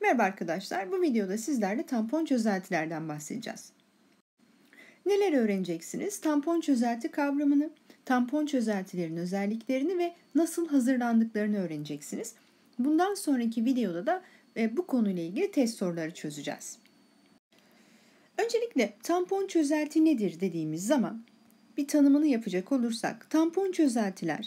Merhaba arkadaşlar, bu videoda sizlerle tampon çözeltilerden bahsedeceğiz. Neler öğreneceksiniz? Tampon çözelti kavramını, tampon çözeltilerin özelliklerini ve nasıl hazırlandıklarını öğreneceksiniz. Bundan sonraki videoda da e, bu konuyla ilgili test soruları çözeceğiz. Öncelikle tampon çözelti nedir dediğimiz zaman bir tanımını yapacak olursak tampon çözeltiler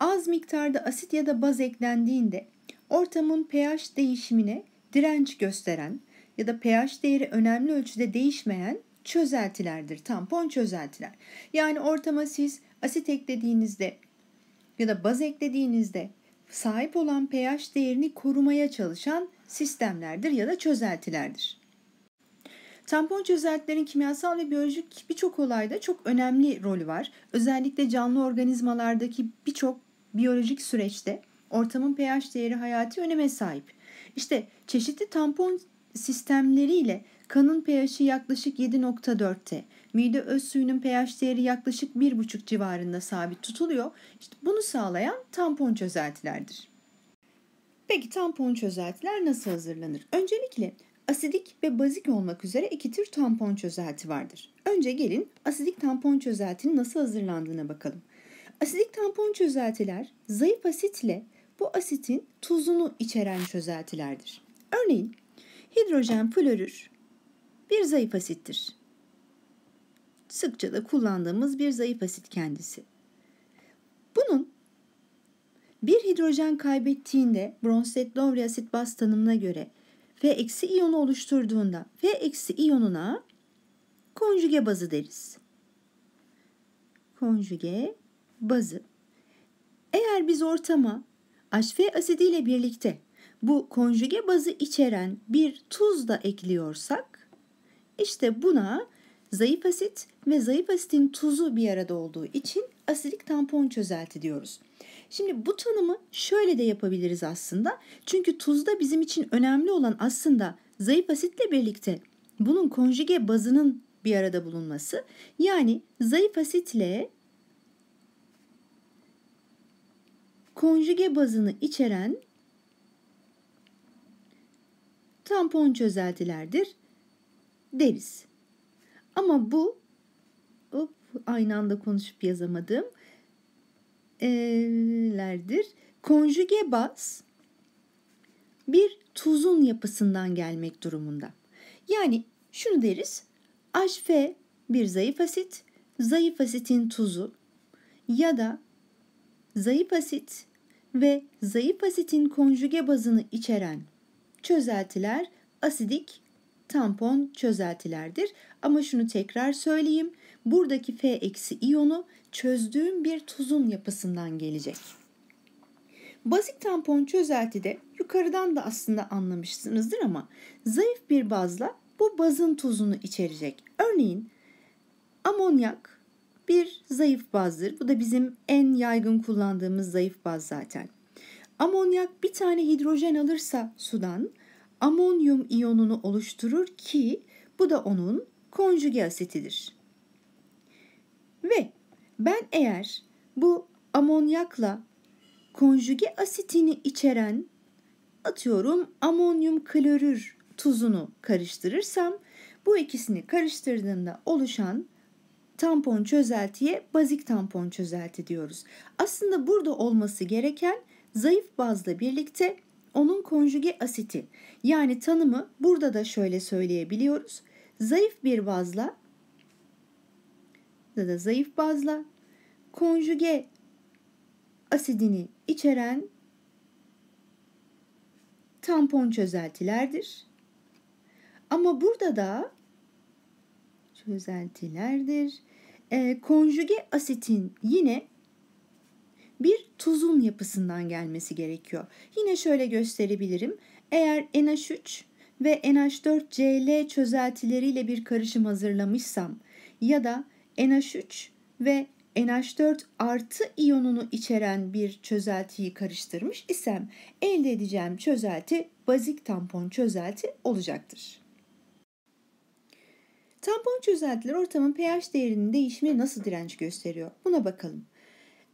az miktarda asit ya da baz eklendiğinde ortamın pH değişimine direnç gösteren ya da pH değeri önemli ölçüde değişmeyen çözeltilerdir. Tampon çözeltiler. Yani ortama siz asit eklediğinizde ya da baz eklediğinizde sahip olan pH değerini korumaya çalışan sistemlerdir ya da çözeltilerdir. Tampon çözeltilerin kimyasal ve biyolojik birçok olayda çok önemli rolü var. Özellikle canlı organizmalardaki birçok biyolojik süreçte ortamın pH değeri hayati öneme sahip. İşte çeşitli tampon sistemleriyle kanın pH'i yaklaşık 7.4'te, mide öz suyunun pH değeri yaklaşık 1.5 civarında sabit tutuluyor. İşte bunu sağlayan tampon çözeltilerdir. Peki tampon çözeltiler nasıl hazırlanır? Öncelikle asidik ve bazik olmak üzere iki tür tampon çözelti vardır. Önce gelin asidik tampon çözeltinin nasıl hazırlandığına bakalım. Asidik tampon çözeltiler zayıf asitle bu asitin tuzunu içeren çözeltilerdir. Örneğin hidrojen florür bir zayıf asittir. Sıkça da kullandığımız bir zayıf asit kendisi. Bunun bir hidrojen kaybettiğinde Bronsted-Lowry asit baz tanımına göre F iyonu oluşturduğunda F iyonuna konjüge bazı deriz. Konjüge bazı. Eğer biz ortama HF asidiyle birlikte bu konjüge bazı içeren bir tuz da ekliyorsak işte buna zayıf asit ve zayıf asitin tuzu bir arada olduğu için asidik tampon çözelti diyoruz. Şimdi bu tanımı şöyle de yapabiliriz aslında. Çünkü tuzda bizim için önemli olan aslında zayıf asitle birlikte bunun konjüge bazının bir arada bulunması. Yani zayıf asitle konjüge bazını içeren tampon çözeltilerdir deriz. Ama bu hop, aynı anda konuşup yazamadım lerdir. Konjüge baz bir tuzun yapısından gelmek durumunda. Yani şunu deriz. HF bir zayıf asit, zayıf asitin tuzu ya da zayıf asit ve zayıf asitin konjüge bazını içeren çözeltiler asidik tampon çözeltilerdir. Ama şunu tekrar söyleyeyim. Buradaki F eksi iyonu çözdüğüm bir tuzun yapısından gelecek. Bazik tampon çözeltide yukarıdan da aslında anlamışsınızdır ama zayıf bir bazla bu bazın tuzunu içerecek. Örneğin amonyak bir zayıf bazdır. Bu da bizim en yaygın kullandığımız zayıf baz zaten. Amonyak bir tane hidrojen alırsa sudan amonyum iyonunu oluşturur ki bu da onun konjüge asitidir. Ve ben eğer bu amonyakla konjüge asitini içeren atıyorum amonyum klorür tuzunu karıştırırsam bu ikisini karıştırdığımda oluşan tampon çözeltiye bazik tampon çözelti diyoruz. Aslında burada olması gereken zayıf bazla birlikte onun konjüge asiti. Yani tanımı burada da şöyle söyleyebiliyoruz. Zayıf bir bazla da da zayıf bazla konjüge asidini içeren tampon çözeltilerdir. Ama burada da çözeltilerdir. E, konjüge asitin yine bir tuzun yapısından gelmesi gerekiyor. Yine şöyle gösterebilirim. Eğer NH3 ve NH4Cl çözeltileriyle bir karışım hazırlamışsam ya da NH3 ve NH4 artı iyonunu içeren bir çözeltiyi karıştırmış isem elde edeceğim çözelti bazik tampon çözelti olacaktır. Tampon çözeltiler ortamın pH değerinin değişimine nasıl direnç gösteriyor? Buna bakalım.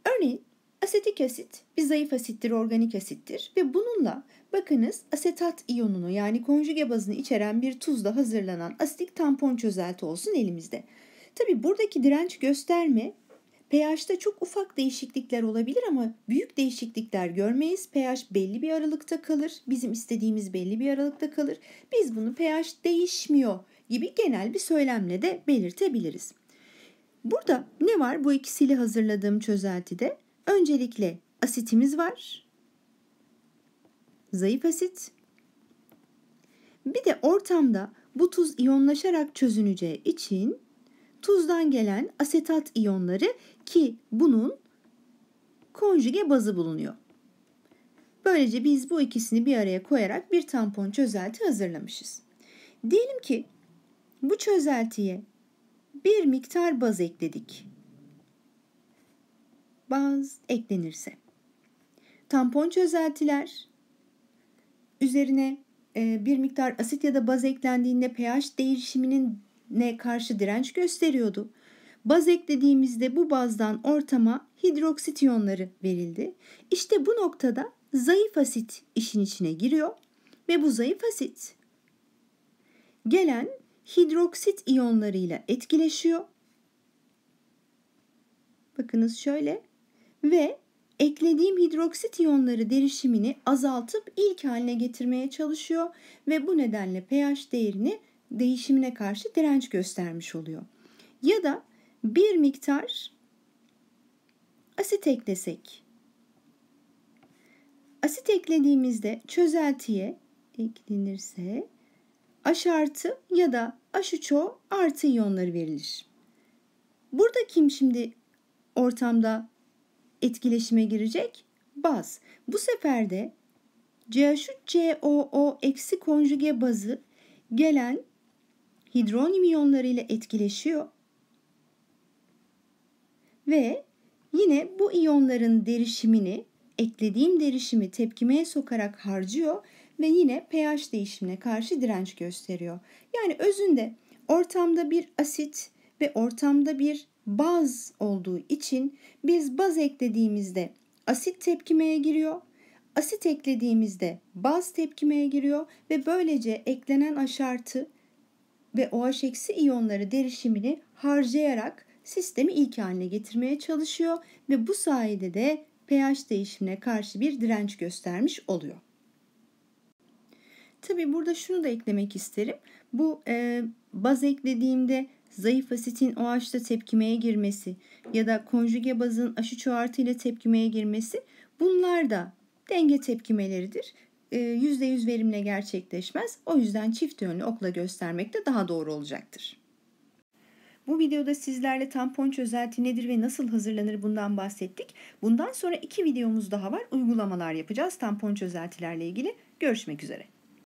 Örneğin asetik asit bir zayıf asittir, organik asittir ve bununla Bakınız asetat iyonunu yani konjüge bazını içeren bir tuzla hazırlanan asitik tampon çözelti olsun elimizde. Tabi buradaki direnç gösterme pH'te çok ufak değişiklikler olabilir ama büyük değişiklikler görmeyiz. pH belli bir aralıkta kalır. Bizim istediğimiz belli bir aralıkta kalır. Biz bunu pH değişmiyor gibi genel bir söylemle de belirtebiliriz. Burada ne var bu ikisiyle hazırladığım çözeltide? Öncelikle asitimiz var. Zayıf asit. Bir de ortamda bu tuz iyonlaşarak çözüneceği için tuzdan gelen asetat iyonları ki bunun konjüge bazı bulunuyor. Böylece biz bu ikisini bir araya koyarak bir tampon çözelti hazırlamışız. Diyelim ki bu çözeltiye bir miktar baz ekledik. Baz eklenirse. Tampon çözeltiler üzerine e, bir miktar asit ya da baz eklendiğinde pH değişiminin ne karşı direnç gösteriyordu. Baz eklediğimizde bu bazdan ortama hidroksit iyonları verildi. İşte bu noktada zayıf asit işin içine giriyor ve bu zayıf asit gelen hidroksit iyonlarıyla etkileşiyor. Bakınız şöyle ve eklediğim hidroksit iyonları derişimini azaltıp ilk haline getirmeye çalışıyor ve bu nedenle pH değerini değişimine karşı direnç göstermiş oluyor. Ya da bir miktar asit eklesek. Asit eklediğimizde çözeltiye eklenirse H artı ya da H3O artı iyonları verilir. Burada kim şimdi ortamda etkileşime girecek? Baz. Bu sefer de CH3COO eksi konjüge bazı gelen hidronyum iyonları ile etkileşiyor. Ve yine bu iyonların derişimini eklediğim derişimi tepkimeye sokarak harcıyor ve yine pH değişimine karşı direnç gösteriyor. Yani özünde ortamda bir asit ve ortamda bir baz olduğu için biz baz eklediğimizde asit tepkimeye giriyor. Asit eklediğimizde baz tepkimeye giriyor ve böylece eklenen aşartı ve OH eksi iyonları derişimini harcayarak sistemi ilk haline getirmeye çalışıyor ve bu sayede de pH değişimine karşı bir direnç göstermiş oluyor. Tabi burada şunu da eklemek isterim. Bu e, baz eklediğimde zayıf asitin OH'da tepkimeye girmesi ya da konjüge bazın H3O artı ile tepkimeye girmesi bunlar da denge tepkimeleridir. %100 verimle gerçekleşmez. O yüzden çift yönlü okla göstermek de daha doğru olacaktır. Bu videoda sizlerle tampon çözelti nedir ve nasıl hazırlanır bundan bahsettik. Bundan sonra iki videomuz daha var. Uygulamalar yapacağız tampon çözeltilerle ilgili. Görüşmek üzere.